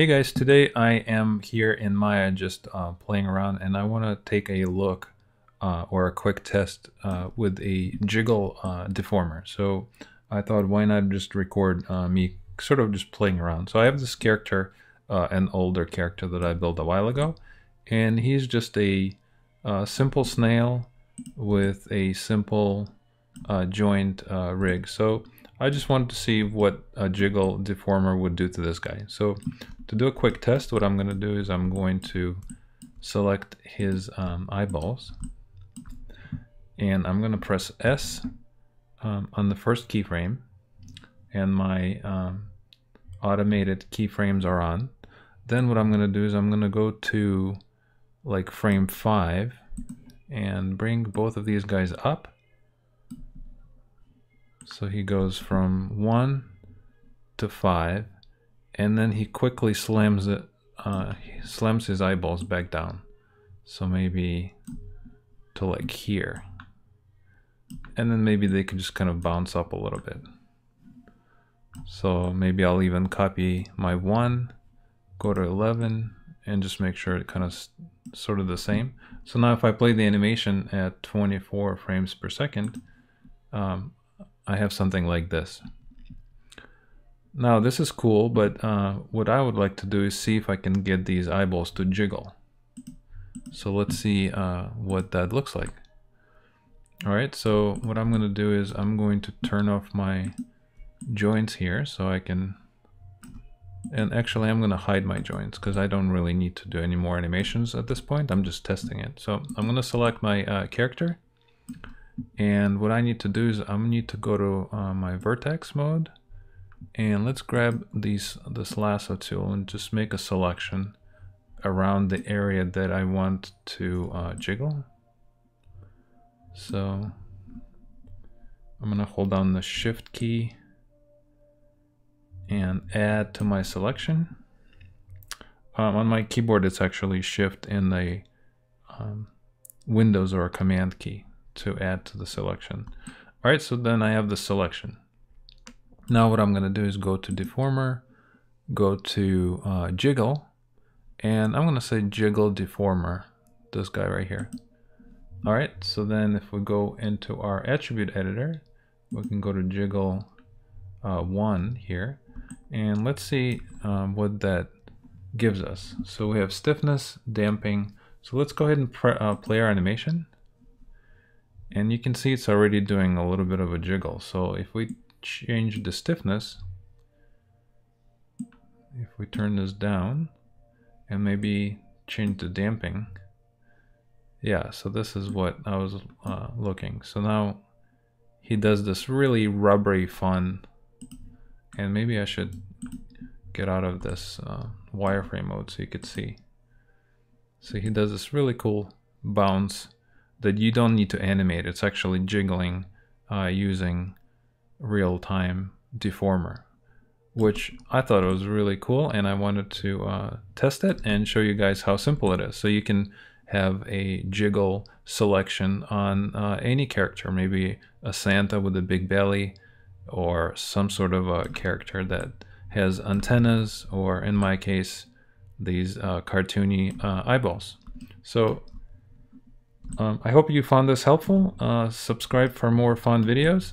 Hey guys, today I am here in Maya just uh, playing around and I want to take a look uh, or a quick test uh, with a jiggle uh, deformer. So I thought why not just record uh, me sort of just playing around. So I have this character, uh, an older character that I built a while ago and he's just a simple snail with a simple joint rig. So I just wanted to see what a jiggle deformer would do to this guy. So to do a quick test, what I'm going to do is I'm going to select his um, eyeballs. And I'm going to press S um, on the first keyframe. And my um, automated keyframes are on. Then what I'm going to do is I'm going to go to like frame 5 and bring both of these guys up. So he goes from 1 to 5, and then he quickly slams it, uh, slams his eyeballs back down. So maybe to like here. And then maybe they could just kind of bounce up a little bit. So maybe I'll even copy my 1, go to 11, and just make sure it kind of sort of the same. So now if I play the animation at 24 frames per second, um, I have something like this. Now this is cool, but uh, what I would like to do is see if I can get these eyeballs to jiggle. So let's see uh, what that looks like. Alright, so what I'm going to do is I'm going to turn off my joints here so I can... And actually I'm going to hide my joints because I don't really need to do any more animations at this point. I'm just testing it. So I'm going to select my uh, character and what I need to do is I'm need to go to uh, my vertex mode and let's grab these this lasso tool and just make a selection around the area that I want to uh, jiggle. So I'm gonna hold down the shift key and add to my selection. Um, on my keyboard it's actually shift in the um, Windows or a command key to add to the selection. All right, so then I have the selection. Now what I'm going to do is go to deformer, go to uh, jiggle, and I'm going to say jiggle deformer, this guy right here. All right, so then if we go into our attribute editor, we can go to jiggle uh, one here, and let's see um, what that gives us. So we have stiffness, damping. So let's go ahead and uh, play our animation. And you can see it's already doing a little bit of a jiggle. So if we change the stiffness, if we turn this down and maybe change the damping, yeah, so this is what I was uh, looking. So now he does this really rubbery fun, and maybe I should get out of this uh, wireframe mode so you could see. So he does this really cool bounce that you don't need to animate. It's actually jiggling uh, using real-time deformer, which I thought was really cool and I wanted to uh, test it and show you guys how simple it is. So you can have a jiggle selection on uh, any character, maybe a Santa with a big belly or some sort of a character that has antennas or in my case these uh, cartoony uh, eyeballs. So um, I hope you found this helpful. Uh, subscribe for more fun videos,